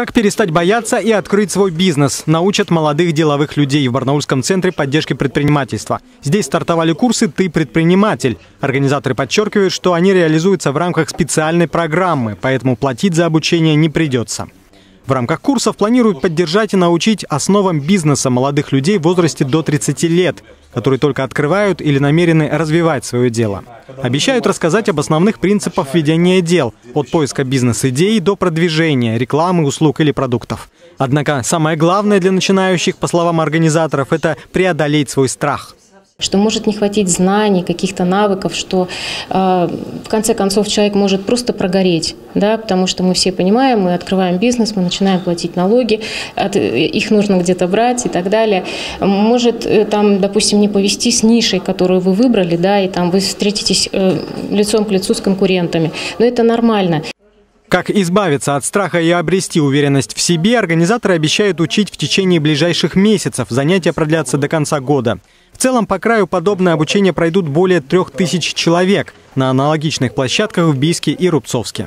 Как перестать бояться и открыть свой бизнес, научат молодых деловых людей в Барнаульском центре поддержки предпринимательства. Здесь стартовали курсы «Ты предприниматель». Организаторы подчеркивают, что они реализуются в рамках специальной программы, поэтому платить за обучение не придется. В рамках курсов планируют поддержать и научить основам бизнеса молодых людей в возрасте до 30 лет, которые только открывают или намерены развивать свое дело. Обещают рассказать об основных принципах ведения дел, от поиска бизнес-идей до продвижения, рекламы, услуг или продуктов. Однако самое главное для начинающих, по словам организаторов, это преодолеть свой страх – что может не хватить знаний, каких-то навыков, что э, в конце концов человек может просто прогореть, да, потому что мы все понимаем, мы открываем бизнес, мы начинаем платить налоги, от, их нужно где-то брать и так далее. Может э, там, допустим, не повести с нишей, которую вы выбрали, да, и там вы встретитесь э, лицом к лицу с конкурентами, но это нормально. Как избавиться от страха и обрести уверенность в себе, организаторы обещают учить в течение ближайших месяцев. Занятия продлятся до конца года. В целом, по краю подобное обучение пройдут более трех тысяч человек на аналогичных площадках в Бийске и Рубцовске.